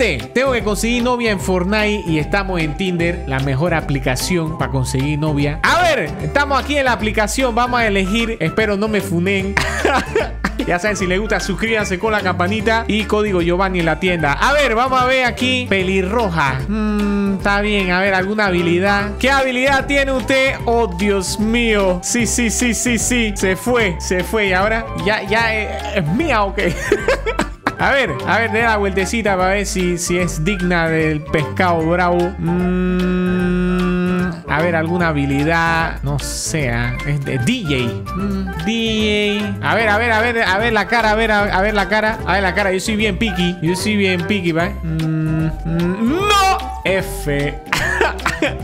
Tengo que conseguir novia en Fortnite y estamos en Tinder, la mejor aplicación para conseguir novia. A ver, estamos aquí en la aplicación, vamos a elegir, espero no me funen. Ya saben, si les gusta, suscríbanse con la campanita y código Giovanni en la tienda. A ver, vamos a ver aquí. Pelirroja. Mmm, está bien. A ver, alguna habilidad. ¿Qué habilidad tiene usted? Oh, Dios mío. Sí, sí, sí, sí, sí. Se fue, se fue. Y ahora ya, ya eh, es, mía, ok. A ver, a ver, de la vueltecita para ver si, si es digna del pescado bravo. Mmm, a ver, alguna habilidad. No sé, ¿ah? es de DJ. Mm, DJ. A ver, a ver, a ver, a ver la cara, a ver, a, a ver la cara. A ver la cara, yo soy bien picky. Yo soy bien picky, ¿vale? Mm, mm, ¡No! F.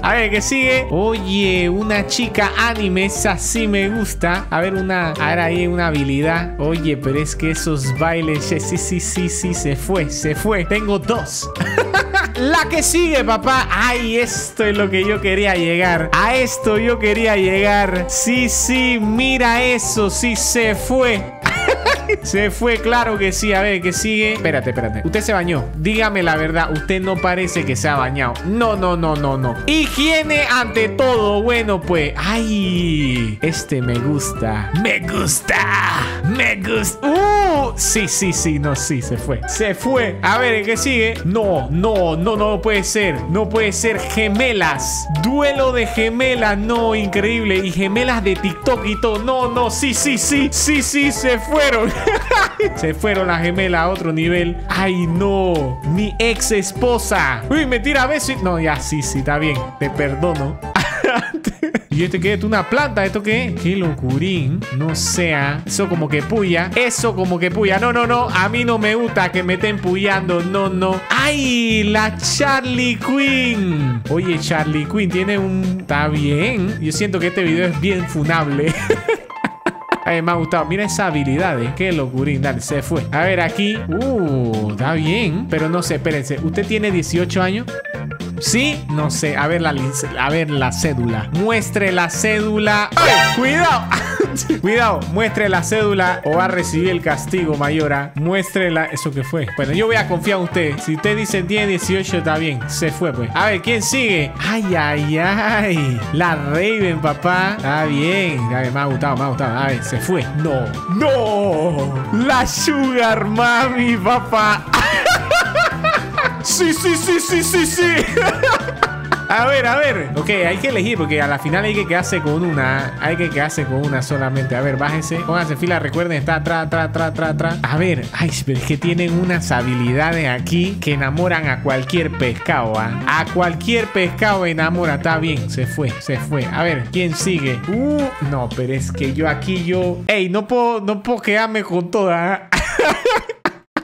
A ver, ¿qué sigue? Oye, una chica anime, esa sí me gusta. A ver, una. A ver, ahí una habilidad. Oye, pero es que esos bailes. Sí, sí, sí, sí, se fue, se fue. Tengo dos. La que sigue, papá. Ay, esto es lo que yo quería llegar. A esto yo quería llegar. Sí, sí, mira eso. Sí, se fue. Se fue, claro que sí. A ver, ¿qué sigue? Espérate, espérate. Usted se bañó. Dígame la verdad. Usted no parece que se ha bañado. No, no, no, no, no. Higiene ante todo. Bueno, pues. ¡Ay! Este me gusta. Me gusta. Me gusta. ¡Uh! Sí, sí, sí. No, sí, se fue. Se fue. A ver, ¿qué sigue? No, no, no, no puede ser. No puede ser. Gemelas. Duelo de gemelas. No, increíble. Y gemelas de TikTok y todo. No, no, sí, sí, sí. Sí, sí, se fueron. Se fueron las gemelas a otro nivel. Ay, no. Mi ex esposa. Uy, me tira besos. No, ya, sí, sí, está bien. Te perdono. ¿Y este qué es? ¿Una planta? ¿Esto qué? Qué locurín. No sea. Eso como que puya. Eso como que puya. No, no, no. A mí no me gusta que me estén puyando. No, no. ¡Ay! La Charlie Quinn. Oye, Charlie Quinn tiene un. Está bien. Yo siento que este video es bien funable. Ay, me ha gustado. Mira esa habilidad. ¿eh? Qué locurín. Dale, se fue. A ver, aquí. Uh, está bien. Pero no sé, espérense. ¿Usted tiene 18 años? Sí, no sé. A ver la, a ver la cédula. Muestre la cédula. ¡Ay! ¡Cuidado! Cuidado, muestre la cédula o va a recibir el castigo, Mayora. Muestre la. ¿Eso qué fue? Bueno, yo voy a confiar en usted. Si usted dice tiene 18, está bien. Se fue, pues. A ver, ¿quién sigue? Ay, ay, ay. La Raven, papá. Está bien. A ver, me ha gustado, me ha gustado. A ver, se fue. No. No. La Sugar Mami, papá. Sí, sí, sí, sí, sí, sí. A ver, a ver. Ok, hay que elegir porque a la final hay que quedarse con una. Hay que quedarse con una solamente. A ver, bájense. Pónganse fila. Recuerden, está atrás, atrás, atrás, atrás, atrás. A ver, ay, pero es que tienen unas habilidades aquí que enamoran a cualquier pescado. ¿ah? A cualquier pescado enamora. Está bien, se fue, se fue. A ver, ¿quién sigue? Uh, no, pero es que yo aquí yo. Ey, no puedo, no puedo quedarme con todas.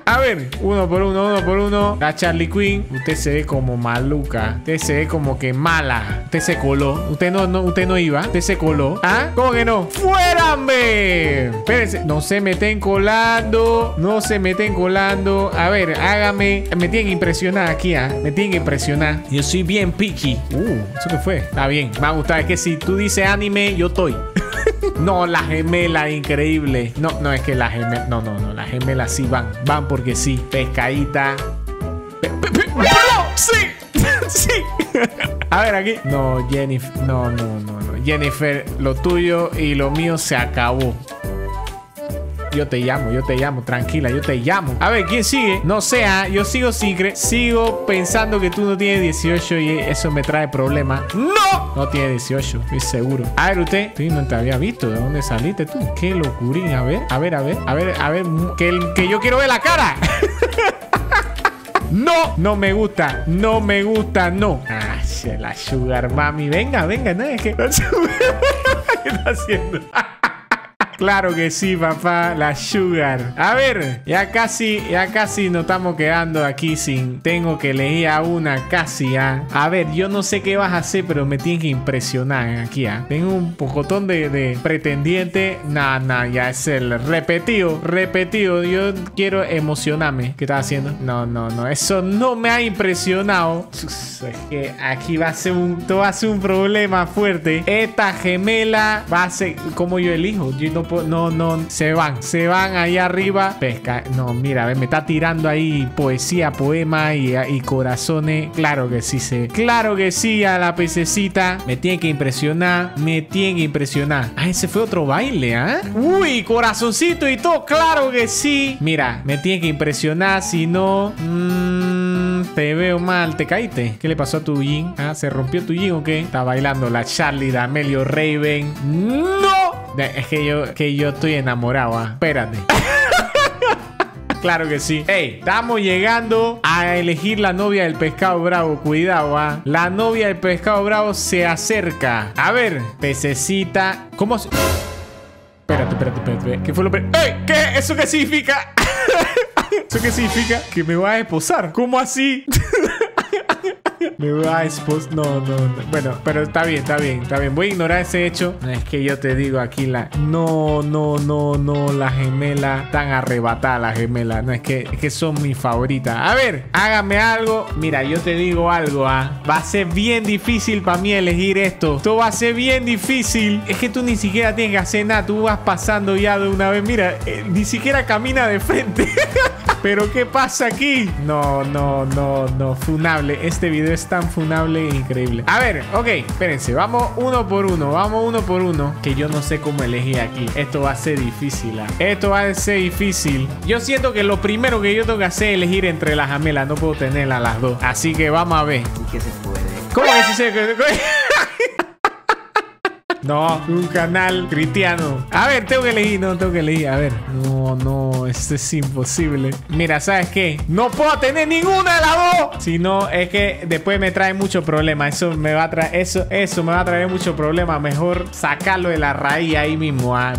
A ver, uno por uno, uno por uno. La Charlie Quinn, usted se ve como maluca. Usted se ve como que mala. Usted se coló. Usted no, no, usted no iba. Usted se coló. ¿Ah? ¿Cómo que no? ¡Fuérame! Espérense. No se meten colando. No se meten colando. A ver, hágame. Me tienen que impresionar aquí, ¿ah? Me tienen que impresionar. Yo soy bien picky. Uh, ¿eso qué fue? Está bien. Me ha gustado. Es que si tú dices anime, yo estoy. No, la gemela, increíble. No, no, es que la gemela. No, no, no. Las gemelas sí van. Van porque sí. Pescadita. Pe-. ¡Sí! ¡Sí! A ver, aquí. No, Jennifer. No, no, no, no. Jennifer, lo tuyo y lo mío se acabó. Yo te llamo, yo te llamo, tranquila, yo te llamo. A ver, ¿quién sigue? No sea, yo sigo secret, sigo pensando que tú no tienes 18 y eso me trae problemas. ¡No! No tiene 18, estoy seguro. A ver, usted, sí, no te había visto. ¿De dónde saliste tú? Qué locurín. A ver, a ver, a ver, a ver, a ver, que, el- que yo quiero ver la cara. No, no me gusta, no me gusta, no. Ah, la sugar mami. Venga, venga, no es que. ¿Qué está haciendo? Claro que sí, papá, la sugar. A ver, ya casi, ya casi nos estamos quedando aquí sin. Tengo que elegir a una casi ya. A ver, yo no sé qué vas a hacer, pero me tienes que impresionar aquí, ¿ah? Tengo un pocotón de, pretendiente. Nah, nah, ya es el repetido, repetido. Yo quiero emocionarme. ¿Qué estás haciendo? No, no, no. Eso no me ha impresionado. Es que aquí va a ser un, esto va a ser un problema fuerte. Esta gemela va a ser como yo elijo. Yo no no, no, se van, se van ahí arriba. Pesca, no, mira, me está tirando ahí poesía, poema y, corazones. Claro que sí, sé. Claro que sí, a la pececita. Me tiene que impresionar, me tiene que impresionar. Ah, ese fue otro baile, ¿ah? Uy, corazoncito y todo, claro que sí. Mira, me tiene que impresionar, si no... mm, te veo mal, te caíste. ¿Qué le pasó a tu jean? Ah, ¿se rompió tu jean o qué? Está bailando la Charlie de Amelio Raven. ¡No! Es que yo, que yo estoy enamorado, ah. Espérate. Claro que sí. Ey, estamos llegando a elegir la novia del pescado bravo. Cuidado, ah. La novia del pescado bravo se acerca. A ver, pececita. ¿Cómo se.? Espérate, espérate, espérate. espérate. ¿Qué fue lo pe- ¡Ey! ¿Qué? ¿Eso qué significa? ¿Eso qué significa? Que me va a esposar. ¿Cómo así? Me va a esposar. No, no, no. Bueno, pero está bien, está bien, está bien. Voy a ignorar ese hecho. Es que yo te digo aquí la. No, no, no, no. La gemela. Tan arrebatada la gemela. No, es que, es que son mis favoritas. A ver, hágame algo. Mira, yo te digo algo, ah. Va a ser bien difícil para mí elegir esto. Esto va a ser bien difícil. Es que tú ni siquiera tienes que hacer nada. Tú vas pasando ya de una vez. Mira, eh, ni siquiera camina de frente. Pero ¿qué pasa aquí? No, no, no, no. Funable. Este video es tan funable e increíble. A ver, ok, espérense. Vamos uno por uno. Vamos uno por uno. Que yo no sé cómo elegir aquí. Esto va a ser difícil. ah. Esto va a ser difícil. Yo siento que lo primero que yo tengo que hacer es elegir entre las gemelas. No puedo tenerlas las dos. Así que vamos a ver. ¿Y qué se puede? ¿Cómo que se... No, un canal cristiano. A ver, tengo que elegir, no tengo que elegir. A ver, no, no, esto es imposible. Mira, ¿sabes qué? No puedo tener ninguna de las dos. Si no, es que después me trae mucho problema. Eso me va a traer, eso, eso me va a traer mucho problema. Mejor sacarlo de la raíz ahí mismo. Ah.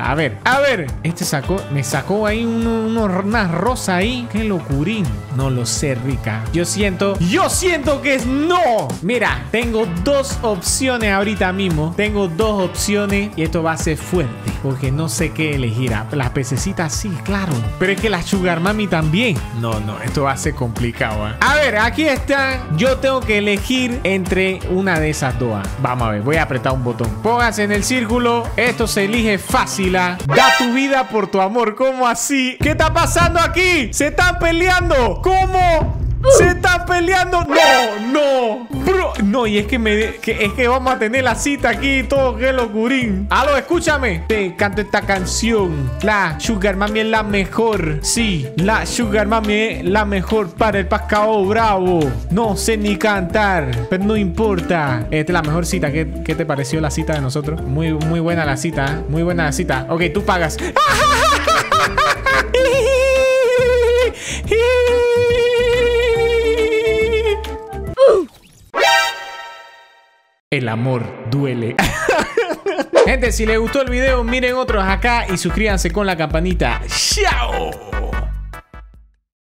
A ver, a ver. Este sacó, me sacó ahí uno, uno- una rosa ahí. Qué locurín. No lo sé, rica. Yo siento, yo siento que es no. Mira, tengo dos opciones ahorita mismo. Tengo dos opciones y esto va a ser fuerte porque no sé qué elegir. Ah, Las pececitas sí, claro. Pero es que la Sugar Mami también. No, no, esto va a ser complicado. ah. A ver, aquí está. Yo tengo que elegir entre una de esas dos. ah. Vamos a ver, voy a apretar un botón. Póngase en el círculo. Esto se elige fácil. ah. Da tu vida por tu amor. ¿Cómo así? ¿Qué está pasando aquí? Se están peleando. ¿Cómo? Se están peleando. No, no. Bro, no, y es que me que, es que vamos a tener la cita aquí y todo, qué locurín. Aló, escúchame. Te canto esta canción. La Sugar Mami es la mejor. Sí, la Sugar Mami es la mejor para el pescado bravo. No sé ni cantar, pero no importa. Esta es la mejor cita. ¿Qué, qué te pareció la cita de nosotros? Muy, muy buena la cita. ¿eh? Muy buena la cita. Ok, tú pagas. El amor duele. Gente, si les gustó el video, miren otros acá y suscríbanse con la campanita. ¡Chao!